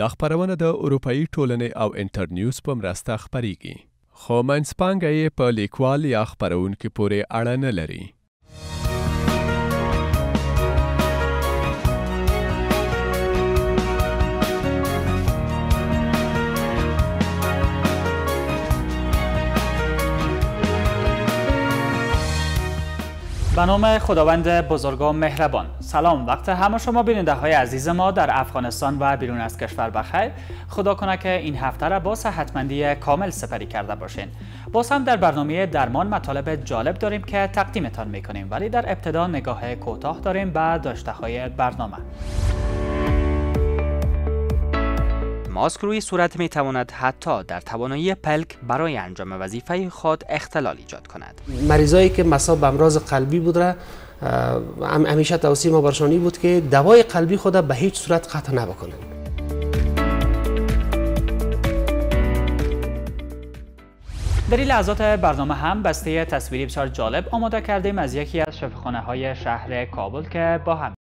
د خبرونه د اروپאי ټولنې او انټرنیوز په مرسته خپريږي خو منځپانګه یې په لیکوال یا خبرونکو پورې اړه نه لري به نام خداوند بزرگ و مهربان. سلام وقت همه شما بیننده های عزیز ما در افغانستان و بیرون از کشور بخیر. خدا کنه که این هفته را با صحتمندی کامل سپری کرده باشین. باز هم در برنامه درمان مطالب جالب داریم که تقدیمتان می‌کنیم ولی در ابتدا نگاه کوتاه داریم به داشته های برنامه. ماسک روی صورت می تواند حتی در توانایی پلک برای انجام وظیفه خود اختلال ایجاد کند. مریضایی که مصاب امراض قلبی بود را همیشه توصیه ما برشانی بود که دوای قلبی خود به هیچ صورت قطع نبکنند. در این لحظات برنامه هم بسته تصویری بسیار جالب آماده کردیم از یکی از شفاخانه های شهر کابل که با هم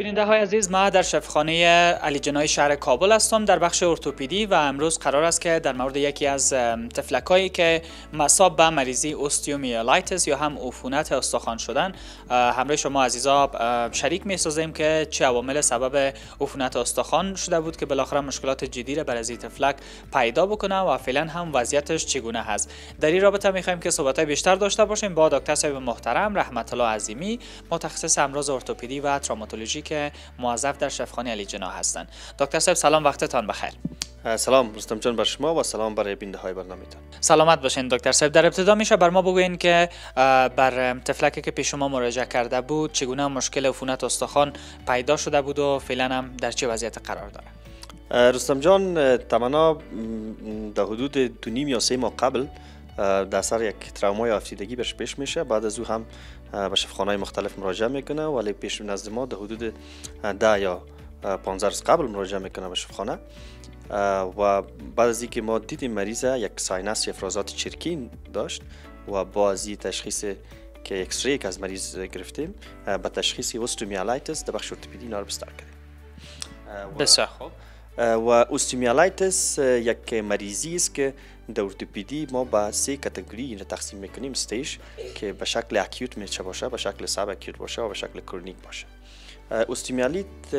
بیننده های عزیز ما در شفخانه علی جنای شهر کابل هستم. در بخش ارتوپدی و امروز قرار است که در مورد یکی از تفلکایی که مصاب به مریضی اوستیومیالایتس یا هم عفونت استخوان شدن همراه شما عزیزا شریک می سازیم که چه عوامل سبب عفونت استخوان شده بود که بالاخره مشکلات جدی را بر از تفلک پیدا بکنه و فعلا هم وضعیتش چگونه هست. در این رابطه می خواهیم که صحبت بیشتر داشته باشیم با دکتر صاحب محترم رحمت الله عظیمی متخصص امراض ارتوپدی و تروماتولوژی که موظف در شفخانه علی جنا هستند. دکتر صاحب سلام وقتتان بخیر. سلام رستم جان بر شما و سلام برای بینده های برنامه سلامت باشین دکتر صاحب. در ابتدا میشه بر ما بگوین که بر تفلکی که پیش شما مراجعه کرده بود چگونه مشکل عفونت استخوان پیدا شده بود و فعلا هم در چه وضعیت قرار داره رستم جان تمنا در حدود دو نیم یا سه ماه قبل در سر یک ترومای آفتیدگی برش پیش میشه. بعد از او هم به شفخانه مختلف مراجعه می‌کنه ولی پیش نزد ما در حدود ده یا 15 روز قبل مراجعه می‌کنه به شفخانه. و بعد از اینکه ما دیدیم مریض یک sinus افرازات چرکی داشت و با از تشخیص که X-ray از مریض گرفتیم به تشخیص osteomyelitis در بخش ارتوپدی اینا رو بستر کردیم. بسیار خوب. و osteomyelitis یک مریضی است که در ارتوپدی ما به سه category این تقسیم می‌کنیم stage که به شکل acute میشه باشه به شکل subacute باشه و به شکل chronic باشه osteomyelitis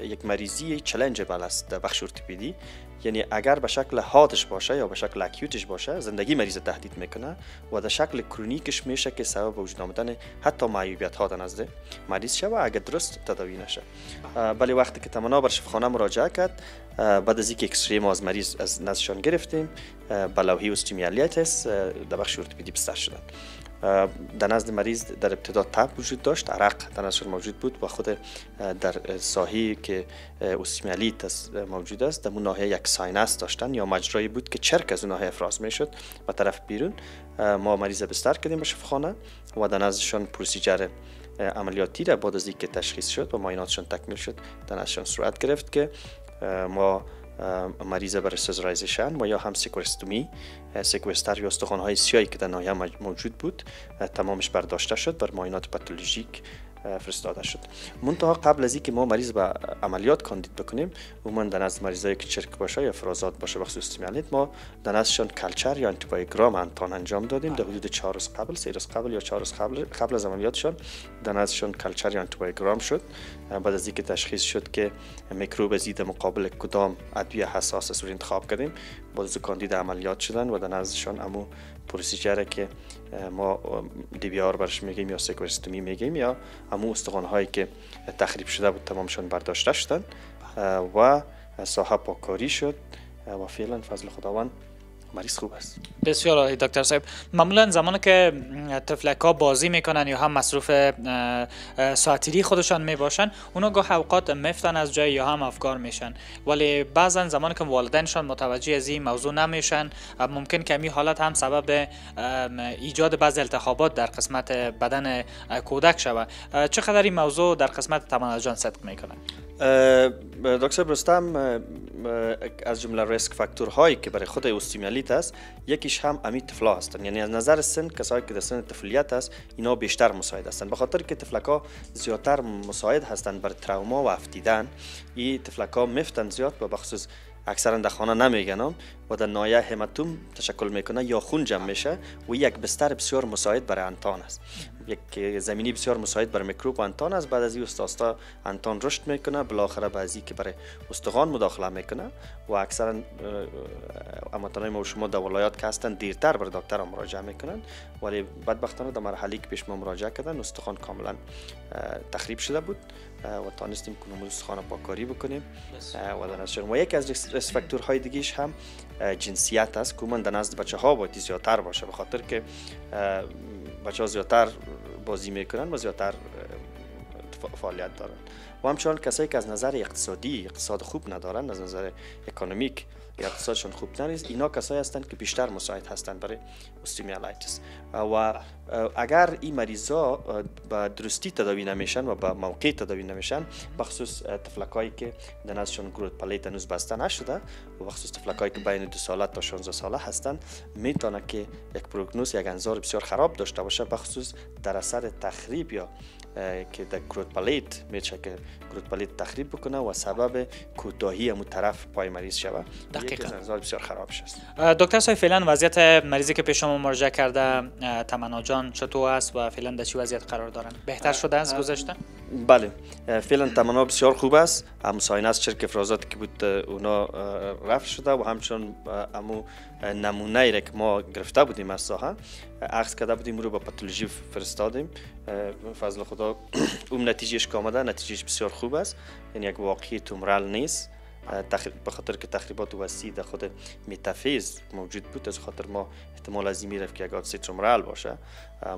یک مریضی challenge است در بخش ارتوپدی یعنی اگر به شکل حادش باشه یا به شکل acute ش باشه زندگی مریض تهدید می‌کنه و در شکل chronic ش میشه که سبب وجود آمدن حتی معیوبیت ها در نزد مریض شه و اگر درست تداوی نشه. ولی وقتی که تمنا بر شفاخانه مراجعه کرد بعد از اینکه اکس ما از مریض از نزدشان گرفتیم به لوحه osteomyelitis در بخش ارتوپدی بستر شدن. در نزد مریض در ابتدا تب وجود داشت عرق در موجود بود و خود در ساحی که osteomyelitis موجود است در یک sinus داشتن یا مجرایی بود که چرک از اون ناحیه افراز می‌شد به طرف بیرون ما مریض بستر کردیم به شفاخانه و در نزدشان procedure عملیاتی را بعد از اینکه تشخیص شد و معایناتشان تکمیل شد در نزدشان صورت گرفت که ما مریض برای سزرایزیشن و یا هم سیکوستومی سیکوستر یا های سیایی که در ناحیه موجود بود تمامش برداشته شد بر معاینات پاتولوژیک فرستاده شد. منتها قبل از اینکه ما مریض به عملیات کاندید بکنیم عموما در نزد مریضایی که چرک باشه یا فرازات باشه بخصوص استیمیالیت ما در نزدشان کلچر یا انتیبایوگرام انتان انجام دادیم در حدود 4 روز قبل 3 روز قبل یا 4 روز قبل قبل از عملیاتشان در نزدشان culture یا antibiogram شد. بعد از اینکه تشخیص شد که میکروب زید مقابل کدام ادویه حساس رو انتخاب کردیم با کاندید عملیات شدن و در نزدشان امو procedure ه که ما debride برش میگیم یا sequestrectomy میگیم یا همون استخوان هایی که تخریب شده بود تمامشون برداشته شدن و ساحه پاکاری شد. و فعلا فضل خداوند مریض خوب است. بسیار عالی دکتر صاحب. معمولا زمانی که تفلک ها بازی می‌کنن یا هم مصروف ساعتیری خودشان می‌باشن اونا گاه اوقات مفتن از جای یا هم افکار میشن. ولی بعضا زمانی که والدینشان متوجه از این موضوع نمیشن ممکن که می حالت هم سبب ایجاد بعض التهابات در قسمت بدن کودک شود. چقدر این موضوع در قسمت تمنا جان صدق می‌کنه؟ دکتر برستم از جمله ریسک فاکتورهایی که برای خود اوستیمیالیت است یکیش هم امی طفلا هستند یعنی از نظر سن کسایی که در سن طفولیت است اینا بیشتر مساعد هستند به خاطر که ها زیادتر مساعد هستند بر تراوما و افتیدن این ها میفتن زیاد و بخصوص اکثرا در خانه نمیگنم و در نایه همتوم تشکل می‌کنه یا خون جمع میشه و یک بستر بسیار مساعد برای انتان است. یک زمینی بسیار مساعد برای میکروب و انتان است بعد از این استاستا انتان رشد می‌کنه بالاخره بعضی که برای استخوان مداخله می‌کنه و اکثرا اماتانای ما و شما در ولایات که هستن دیرتر بر دکتر مراجعه می‌کنن ولی بدبختانه در مرحله که پیش ما مراجعه کردن استخوان کاملا تخریب شده بود و تانستیم کنم استخوان پاکاری بکنیم. و در و یک از ریس فاکتورهای دیگهش هم جنسیت است که من در نزد بچه ها باید زیادتر باشه به خاطر که بچه ها زیادتر بازی می‌کنن و زیادتر فعالیت دارن. و همچنان کسایی که از نظر اقتصادی اقتصاد خوب ندارن از نظر economic اقتصادشون خوب نیست اینا کسایی هستند که بیشتر مساعد هستند برای osteomyelitis و اگر این مریضا به درستی تداوی نمیشن و به موقع تداوی نمیشن بخصوص طفلکایی که در نزدشون growth plate هنوز بسته نشده و بخصوص طفلکایی که بین دو ساله تا 16 ساله هستند می‌تونه که یک prognosis یک انذار بسیار خراب داشته باشه بخصوص در اثر تخریب یا که در growth plate میشه که growth plate تخریب بکنه و سبب کوتاهی امو طرف پای مریض شوه. دقیقاً. بسیار خراب شد دکتر صاحب فعلا وضعیت مریضی که پیش شما مراجعه کرده تمنا جان چطور است و فعلا در چه وضعیت قرار دارن؟ بهتر شده از گذشته؟ بله. فعلا تمنا بسیار خوب است. همو sinus است چرک افرازات که بود اونا رفت شده و همچون امو نمونه ای که ما گرفته بودیم از ساحه عکس کرده بودیم رو به پاتولوژی فرستادیم. فضل خدا اون نتیجهش که آمده نتیجهش بسیار خوب است. یعنی یک واقعه tumoral نیست. به خاطر که تخریبات وسیع در خود میتافیز موجود بود از خاطر ما احتمال از این می‌رفت که اگر سیترومرال باشه.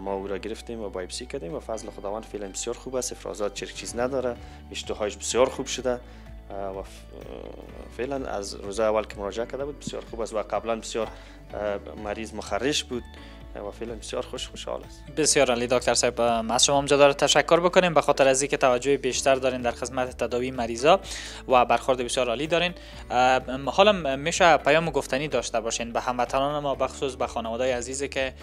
ما او را گرفتیم و بایپسی کردیم و فضل خداوند فعلا بسیار خوب است. افرازات چرک چیز نداره. اشتهایش بسیار خوب شده. و فعلا از روز اول که مراجعه کرده بود بسیار خوب است و قبلا بسیار مریض مخرش بود. و بسیار خوش خوشحال است. بسیار علی دکتر صاحب. از شما داره تشکر بکنیم. به خاطر از اینکه توجه بیشتر دارین در خدمت تداوی مریضا و برخورد بسیار عالی دارین. حالا میشه پیام گفتنی داشته باشین. به هموطنان ما بخصوص به خانواده عزیزی که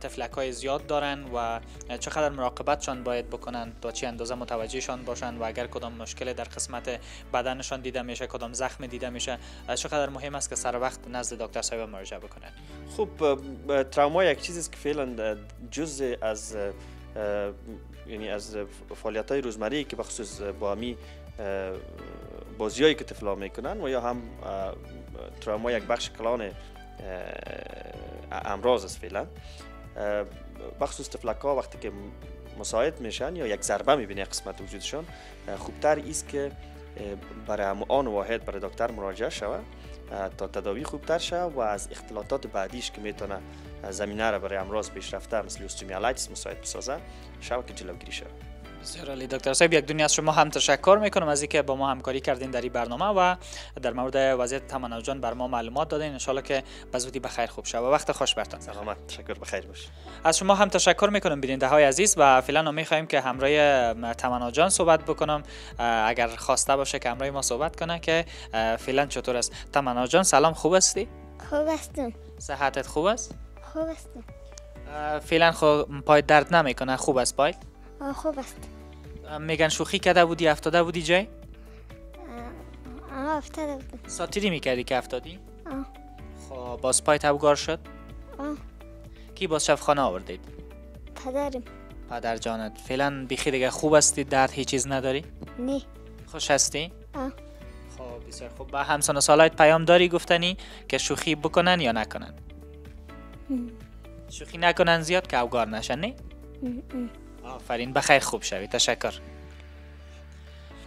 تفلک های زیاد دارن و چقدر مراقبتشان باید بکنن تا چی اندازه متوجهشان باشن و اگر کدام مشکل در قسمت بدنشان دیده میشه کدام زخم دیده میشه چقدر مهم است که سر وقت نزد دکتر صاحب مراجعه بکنن. خوب ما یک چیزی که فعلا جزء از یعنی از فعالیت های روزمره که بخصوص با همی بازیایی که تفلا می‌کنن و یا هم تراما یک بخش کلان امراض است فعلا. بخصوص تفلک ها وقتی که مساعد میشن یا یک ضربه می‌بینه قسمت وجودشان خوبتر است که برای آن واحد برای دکتر مراجعه شود تا تداوی خوبتر شه و از اختلاطات بعدیش که می‌تونه زمینه را برای امراض پیشرفته مثل اوستومیالایتس مساعد بسازه. شو که جلوگیری شود بسیار علی دکتر صاحب یک دنیا از شما هم تشکر می‌کنم از اینکه با ما همکاری کردین در این برنامه و در مورد وضعیت تمنا جان بر ما معلومات دادین. ان که به زودی بخیر خوب شود. و وقت خوش برتان سلامت. تشکر بخیر باش. از شما هم تشکر می‌کنم بیننده های عزیز. و فعلا می خواهیم که همراه تمنا جان صحبت بکنم. اگر خواسته باشه که همراه ما صحبت کنه که فعلا چطور است؟ تمنا جان سلام خوب هستی؟ خوب هستم. صحتت خوب است؟ خوب هستم فعلا خو پای درد نمی‌کنه. خوب است پای؟ خوب است. میگن شوخی کرده بودی افتاده بودی جای آه افتاده بودم. ساتیری می‌کردی که افتادی؟ آه. خب باز پای تبگار شد؟ آه. کی باز شب خانه آوردید؟ پدرم. پدر جانت. فعلا بیخی دیگه خوب هستی؟ درد هیچ چیز نداری؟ نه. خوش هستی؟ آه. خب بسیار خوب. با همسان و سالایت پیام داری؟ گفتنی که شوخی بکنن یا نکنن؟ شوخی نکنن زیاد که اوگار نشن نه؟ آفرین بخیر خوب شوی. تشکر.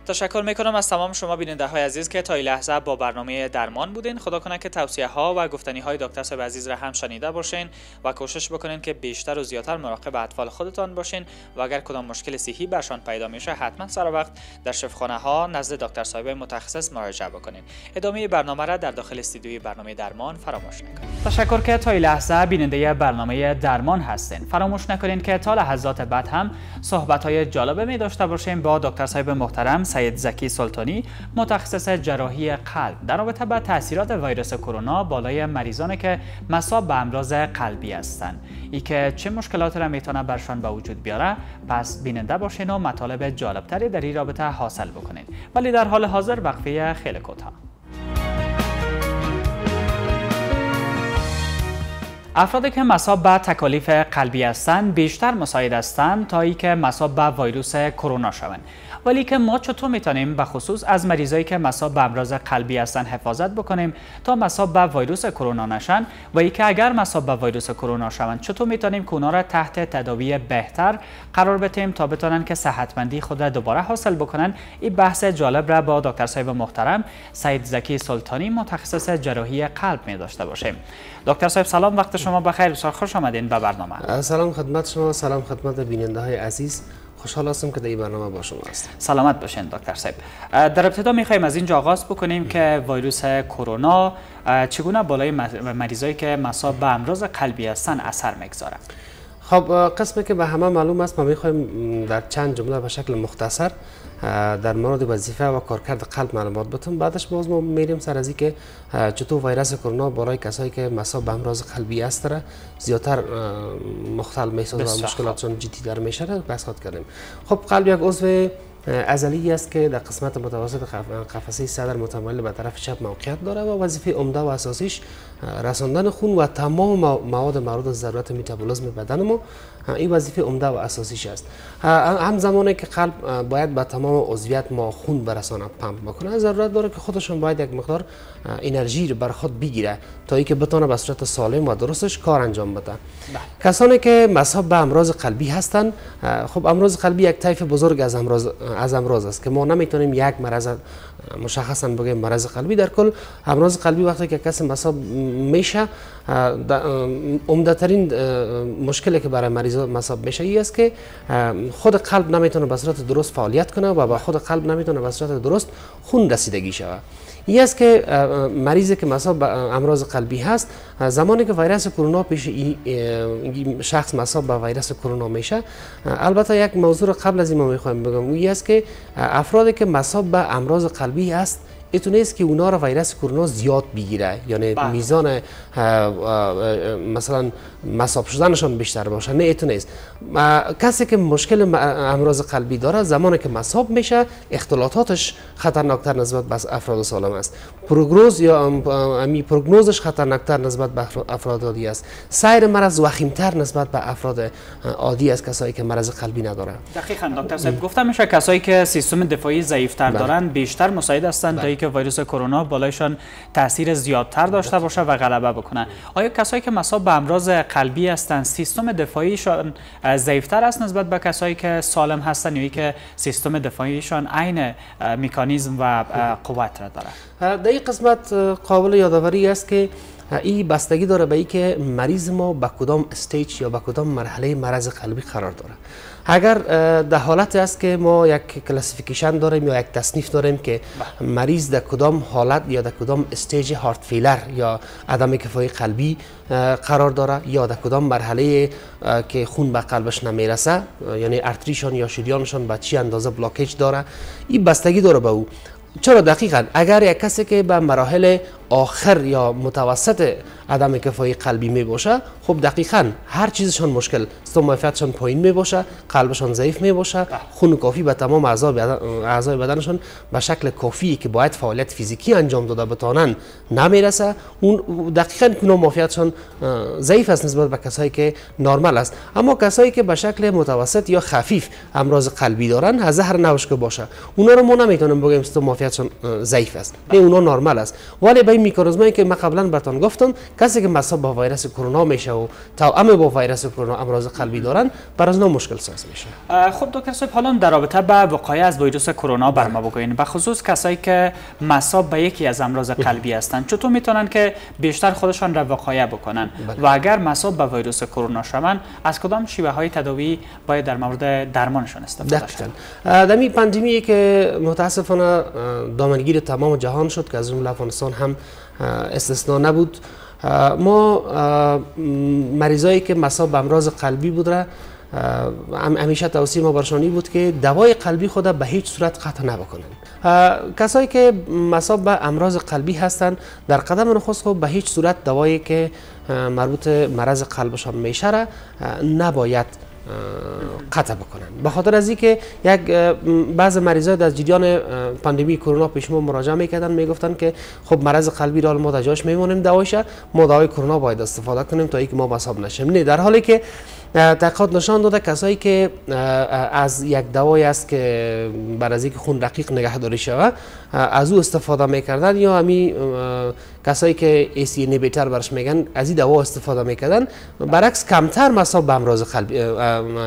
تشکر می‌کنم از تمام شما بیننده های عزیز که تا این لحظه با برنامه درمان بودین. خدا کنه که توصیه ها و گفتنی های دکتر صاحب عزیز را هم شنیده باشین و کوشش بکنین که بیشتر و زیادتر مراقب اطفال خودتان باشین و اگر کدام مشکل صحی برشان پیدا میشه حتما سر وقت در شفخانه ها نزد دکتر صاحب متخصص مراجعه بکنین. ادامه برنامه را در داخل استودیوی برنامه درمان فراموش نکنید تشکر که تا این لحظه بیننده برنامه درمان هستین. فراموش نکنین که تا لحظات بعد هم صحبت های جالب می داشته باشیم با دکتر صاحب محترم سید زکی سلطانی متخصص جراحی قلب در رابطه با تاثیرات ویروس کرونا بالای مریضانی که مصاب به امراض قلبی هستند. ای که چه مشکلاتی را می‌تونه برشان به وجود بیاره؟ پس بیننده باشین و مطالب جالبتری در این رابطه حاصل بکنید ولی در حال حاضر وقفه خیلی کوتاه. افرادی که مصاب به تکالیف قلبی هستند بیشتر مساعد هستند تا ای که مصاب به ویروس کرونا شوند. ولی که ما چطور می‌تونیم به خصوص از مریضایی که مصاب به امراض قلبی هستند حفاظت بکنیم تا مصاب به ویروس کرونا نشن؟ و ای که اگر مصاب به ویروس کرونا شوند چطور می‌تونیم که اونا را تحت تداوی بهتر قرار بدیم تا بتونن که صحتمندی خود را دوباره حاصل بکنن؟ این بحث جالب را با دکتر صاحب محترم سید زکی سلطانی متخصص جراحی قلب می داشته باشیم. دکتر صاحب سلام وقت شما بخیر بسیار خوش آمدین به برنامه. سلام خدمت شما سلام خدمت بیننده های عزیز. خوشحال هستم که در این برنامه با شما هستم. سلامت باشین دکتر صاحب. در ابتدا می‌خوایم از اینجا آغاز بکنیم که ویروس کرونا چگونه بالای مریضایی که مصاب به امراض قلبی هستن اثر می‌گذاره؟ خب قسمی که به همه معلوم است ما می‌خوایم در چند جمله به شکل مختصر در مورد وظیفه و کارکرد قلب معلومات بتون. بعدش باز ما میریم سر از که چطور ویروس کرونا برای کسایی که مصاب به امراض قلبی است را زیادتر مختل می‌سازه و مشکلاتشون در میشه بحث کردیم. خب قلب یک عضو ازلی است که در قسمت متوسط قفسه صدر متمایل به طرف چپ موقعیت داره و وظیفه عمده و اساسیش رساندن خون و تمام مواد مورد ضرورت متابولیسم بدن ما این وظیفه عمده و اساسیش است هم زمانی که قلب باید به تمام عضویت ما خون برسانه پمپ بکنه ضرورت داره که خودشون باید یک مقدار انرژی رو بر خود بگیره تا اینکه بتونه به صورت سالم و درستش کار انجام بده بله. کسانی که مصاب به امراض قلبی هستند خب امراض قلبی یک طیف بزرگ از امراض از امراض است که ما نمی‌تونیم یک مرض مشخصا بگیم مرض قلبی. در کل امراض قلبی وقتی که کسی مصاب میشه عمده ترین مشکلی که برای مریض مصاب میشه ای است که خود قلب نمی‌تونه به صورت درست فعالیت کنه و به خود قلب نمی‌تونه به صورت درست خون رسیدگی شود. این است که مریضی که مصاب به امراض قلبی هست زمانی که ویروس کرونا پیش این شخص مصاب به ویروس کرونا میشه البته یک موضوع قبل از این ما می‌خوایم بگم این است که افرادی که مصاب به امراض قلبی هست ایتونه است که اونا را ویروس کرونا زیاد بگیره یعنی بله. میزان مثلا مصاب شدنشان بیشتر باشه نه ایتونه است کسی که مشکل امراض قلبی داره زمانی که مصاب میشه اختلاطاتش خطرناکتر نسبت به افراد سالم است. پروگنوز یا امی پروگنوزش خطرناکتر نسبت به افراد عادی است. سایر مرض وخیمتر نسبت به افراد عادی است کسایی که مرض قلبی نداره. دقیقاً دکتر صاحب گفتم میشه کسایی که سیستم دفاعی ضعیفتر بله. دارن بیشتر مساعد هستند تا که ویروس کرونا بالایشان تاثیر زیادتر داشته باشه و غلبه بکنه آیا کسایی که مصاب به امراض قلبی هستند سیستم دفاعیشان ضعیفتر است نسبت به کسایی که سالم هستند یا که سیستم دفاعیشان عین مکانیزم و قوت را داره در این قسمت قابل یادآوری است که این بستگی داره به که مریض ما به کدام stage یا به کدام مرحله مرض قلبی قرار داره. اگر در حالت است که ما یک classification داریم یا یک تصنیف داریم که بله. مریض در کدام حالت یا در کدام stage heart failure یا عدم کفایی قلبی قرار داره یا در کدام مرحله که خون به قلبش نمی‌رسه یعنی ارتریشان یا شریانشان به چی اندازه بلاکیج داره این بستگی داره به او چرا دقیقا اگر یک کسی که به مراحل آخر یا متوسط عدم کفایی قلبی می باشه خب دقیقا هر چیزشان مشکل. استومافیتشان پایین می باشه قلبشان ضعیف می باشه خون کافی به تمام اعضای بدنشان به شکل کافی که باید فعالیت فیزیکی انجام داده بتانن نمی‌رسه. اون دقیقا کنومافیتشان ضعیف است نسبت به کسایی که نرمال است. اما کسایی که به شکل متوسط یا خفیف امراض قلبی دارن از هر نوش که باشه. اونا رو ما نمی‌تونیم بگیم استومافیتشان ضعیف است. نه اونا نرمال است. ولی به میکروزمایی که ما قبلا براتون گفتم کسی که مصاب با ویروس کرونا میشه و توأم با ویروس کرونا امراض قلبی دارن بر از مشکل ساز میشه. خب دکتر صاحب حالا در رابطه با وقایع از ویروس کرونا بر ما بگوین به خصوص کسایی که مصاب به یکی از امراض قلبی هستند چطور می‌تونن که بیشتر خودشان را وقایع بکنن؟ بله. و اگر مصاب به ویروس کرونا شوند از کدام شیوه های تداوی باید در مورد درمانشان استفاده کنند در پاندمی که متاسفانه دامنگیر تمام جهان شد که از جمله افغانستان هم استثنا نبود. ما مریضایی که مصاب به امراض قلبی بود را همیشه توصیه ما برشانی بود که دوای قلبی خود به هیچ صورت قطع نبکنن. کسایی که مصاب به امراض قلبی هستند در قدم نخست خب به هیچ صورت دوایی که مربوط مرض قلبشان میشه را نباید قطع بکنن. به خاطر از اینکه یک بعض مریضای از جریان پاندمی کرونا پیش ما مراجعه می‌کردن می‌گفتن که خب مرض قلبی را ما در میمونیم دوایش ما دوای کرونا باید استفاده کنیم تا اینکه ما مصاب نشیم. نه در حالی که تحقیقات نشان داده کسایی که از یک دوایی است که بر از اینکه خون رقیق نگهداری شود از او استفاده می‌کردن یا همی کسایی که ایسی نیبیتر برش میگن از این دوا استفاده می‌کردن. برعکس کمتر مصاب به امراض قلبی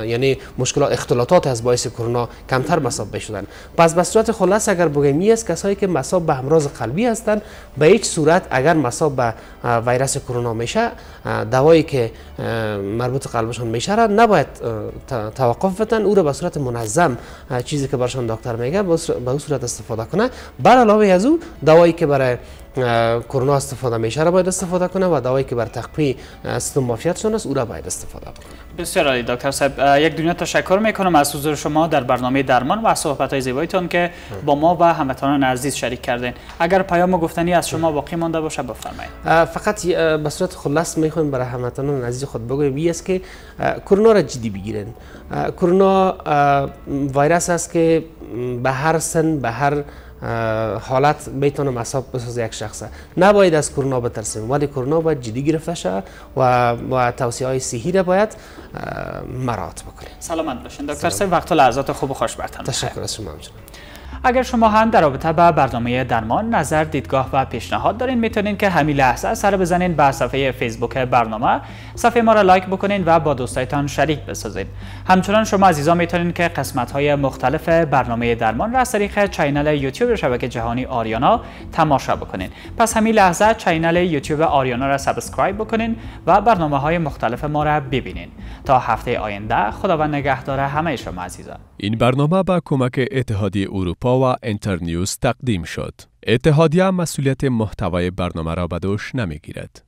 یعنی مشکلات اختلاطات از باعث کرونا کمتر مصاب بشدن. پس به صورت خلاص اگر بگیم است کسایی که مصاب به امراض قلبی هستند به هیچ صورت اگر مصاب به ویروس کرونا میشه دوایی که مربوط قلبشون میشه را نباید توقف بدن او را به صورت منظم چیزی که برشان دکتر میگه به صورت استفاده کنه. بر علاوه از او دوایی که برای کرونا استفاده میشه را باید استفاده کنه و دوایی که بر تقوی سیستم معافیتشون است او را باید استفاده کنه. بسیار عالی دکتر صاحب. یک دنیا تشکر می‌کنم از حضور شما در برنامه درمان و صحبت های زیبایتون که با ما و هموطنان عزیز شریک کردین. اگر پیام گفتنی از شما باقی مانده باشه بفرمایید. فقط به صورت خلاص می‌خوایم برای هموطنان عزیز خود بگویم. است که کرونا را جدی بگیرن کرونا ویروس است که به هر سن به هر حالت می‌تونه مصاب بسازه یک شخص نباید از کرونا بترسیم ولی کرونا باید جدی گرفته شود و با توصیه های صحی را باید مراعات بکنیم. سلامت باشین. دکتر صاحب وقت و لحظات خوب و خوش برتن تشکر از شما اگر شما هم در رابطه با برنامه درمان نظر دیدگاه و پیشنهاد دارین می‌تونین که همین لحظه سر بزنین به صفحه فیسبوک برنامه. صفحه ما را like بکنین و با دوستایتان share بسازین. همچنان شما عزیزان می‌تونین که قسمت های مختلف برنامه درمان را از طریق channel یوتیوب شبکه جهانی آریانا تماشا بکنین. پس همین لحظه channel یوتیوب آریانا را subscribe بکنین و برنامه های مختلف ما را ببینین. تا هفته آینده خداوند نگهدار همه شما عزیزان. این برنامه با کمک اتحادیه اروپا و انترنیوز تقدیم شد. اتحادیه مسئولیت محتوای برنامه را به دوش نمی‌گیرد.